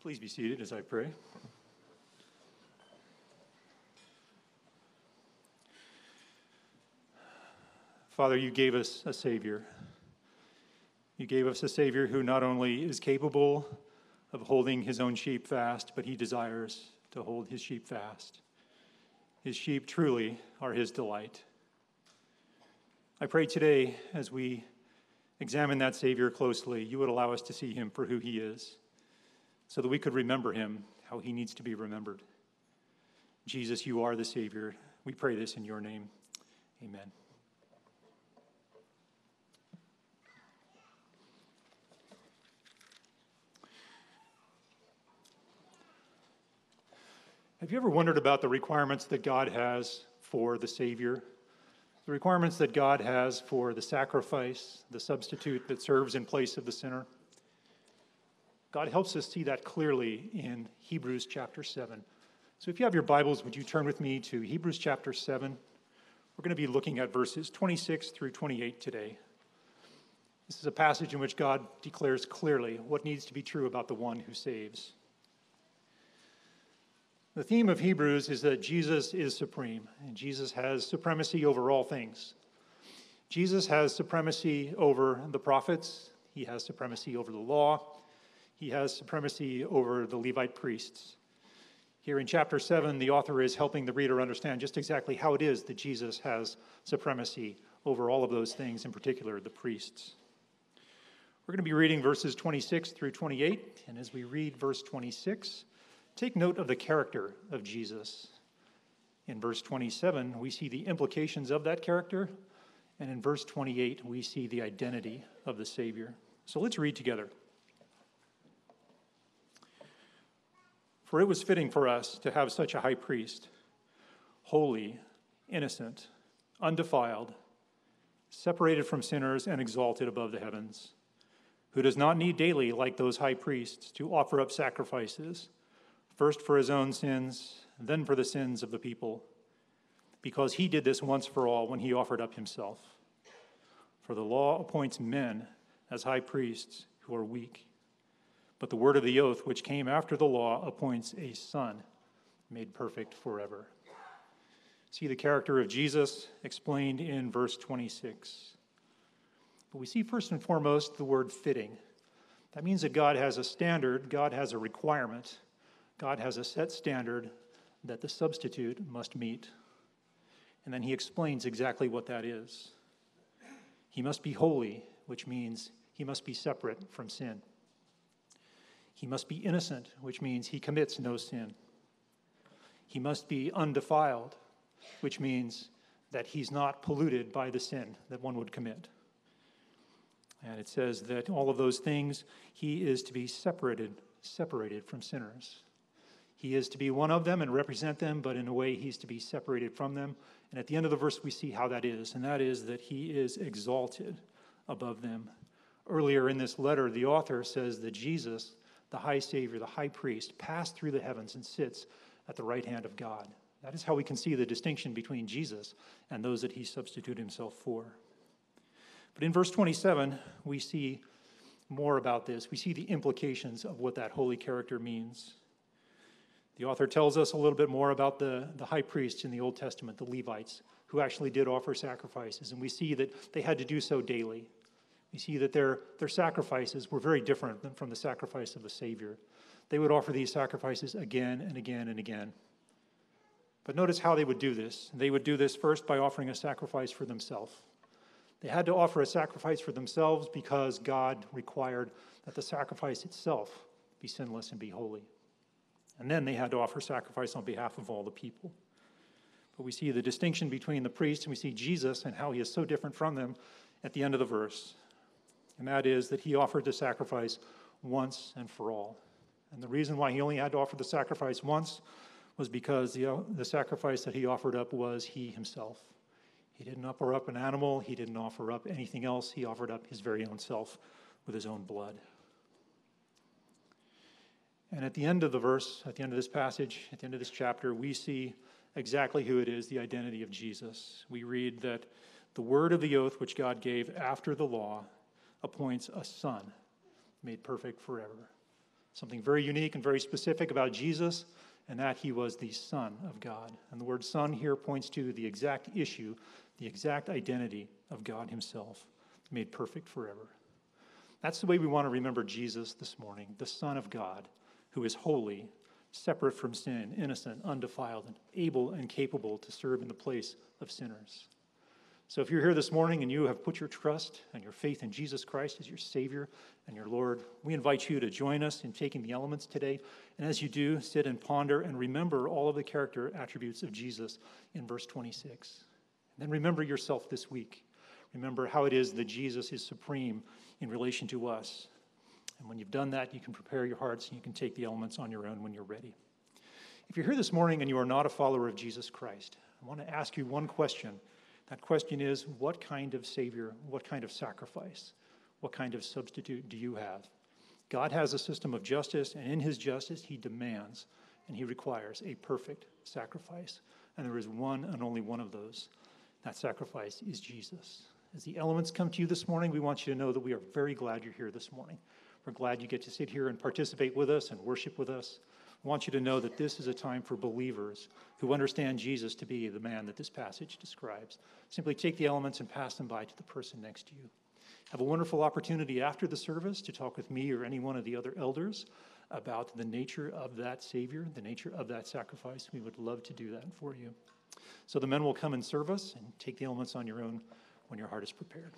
Please be seated as I pray. Father, you gave us a Savior. You gave us a Savior who not only is capable of holding his own sheep fast, but he desires to hold his sheep fast. His sheep truly are his delight. I pray today, as we examine that Savior closely, you would allow us to see him for who he is, so that we could remember him how he needs to be remembered. Jesus, you are the Savior. We pray this in your name. Amen. Have you ever wondered about the requirements that God has for the Savior? The requirements that God has for the sacrifice, the substitute that serves in place of the sinner? God helps us see that clearly in Hebrews chapter 7. So if you have your Bibles, would you turn with me to Hebrews chapter 7? We're going to be looking at verses 26 through 28 today. This is a passage in which God declares clearly what needs to be true about the one who saves. The theme of Hebrews is that Jesus is supreme, and Jesus has supremacy over all things. Jesus has supremacy over the prophets, he has supremacy over the law, he has supremacy over the Levite priests. Here in chapter 7, the author is helping the reader understand just exactly how it is that Jesus has supremacy over all of those things, in particular the priests. We're going to be reading verses 26 through 28, and as we read verse 26, Take note of the character of Jesus. In verse 27, we see the implications of that character, and in verse 28, we see the identity of the Savior. So let's read together. For it was fitting for us to have such a high priest, holy, innocent, undefiled, separated from sinners, and exalted above the heavens, who does not need daily, like those high priests, to offer up sacrifices first for his own sins, then for the sins of the people, because he did this once for all when he offered up himself. For the law appoints men as high priests who are weak. But the word of the oath, which came after the law, appoints a son made perfect forever. See the character of Jesus explained in verse 26. But we see first and foremost the word fitting. That means that God has a standard, God has a requirement God has a set standard that the substitute must meet. And then he explains exactly what that is. He must be holy, which means he must be separate from sin. He must be innocent, which means he commits no sin. He must be undefiled, which means that he's not polluted by the sin that one would commit. And it says that all of those things he is to be separated, separated from sinners. He is to be one of them and represent them, but in a way, he's to be separated from them. And at the end of the verse, we see how that is, and that is that he is exalted above them. Earlier in this letter, the author says that Jesus, the high Savior, the high priest, passed through the heavens and sits at the right hand of God. That is how we can see the distinction between Jesus and those that he substituted himself for. But in verse 27, we see more about this. We see the implications of what that holy character means. The author tells us a little bit more about the, the high priests in the Old Testament, the Levites, who actually did offer sacrifices. And we see that they had to do so daily. We see that their, their sacrifices were very different than from the sacrifice of the Savior. They would offer these sacrifices again and again and again. But notice how they would do this. They would do this first by offering a sacrifice for themselves. They had to offer a sacrifice for themselves because God required that the sacrifice itself be sinless and be holy. And then they had to offer sacrifice on behalf of all the people. But we see the distinction between the priests and we see Jesus and how he is so different from them at the end of the verse. And that is that he offered the sacrifice once and for all. And the reason why he only had to offer the sacrifice once was because the, the sacrifice that he offered up was he himself. He didn't offer up an animal, he didn't offer up anything else. He offered up his very own self with his own blood. And at the end of the verse, at the end of this passage, at the end of this chapter, we see exactly who it is the identity of Jesus. We read that the word of the oath which God gave after the law appoints a son made perfect forever. something very unique and very specific about Jesus, and that he was the Son of God. And the word Son here points to the exact issue, the exact identity of God Himself, made perfect forever. That's the way we want to remember Jesus this morning, the Son of God, who is holy, separate from sin, innocent, undefiled, and able and capable to serve in the place of sinners. So if you're here this morning and you have put your trust and your faith in Jesus Christ as your Savior and your Lord, we invite you to join us in taking the elements today. And as you do, sit and ponder and remember all of the character attributes of Jesus in verse 26. And then remember yourself this week. Remember how it is that Jesus is supreme in relation to us. And when you've done that, you can prepare your hearts and you can take the elements on your own when you're ready. If you're here this morning and you are not a follower of Jesus Christ, I want to ask you one question. That question is what kind of Savior, what kind of sacrifice, what kind of substitute do you have? God has a system of justice, and in his justice, he demands and he requires a perfect sacrifice. And there is one and only one of those. That sacrifice is Jesus. As the elements come to you this morning, we want you to know that we are very glad you're here this morning. We're glad you get to sit here and participate with us and worship with us. I want you to know that this is a time for believers who understand Jesus to be the man that this passage describes. Simply take the elements and pass them by to the person next to you. Have a wonderful opportunity after the service to talk with me or any one of the other elders about the nature of that Savior, the nature of that sacrifice. We would love to do that for you. So the men will come and serve us and take the elements on your own when your heart is prepared.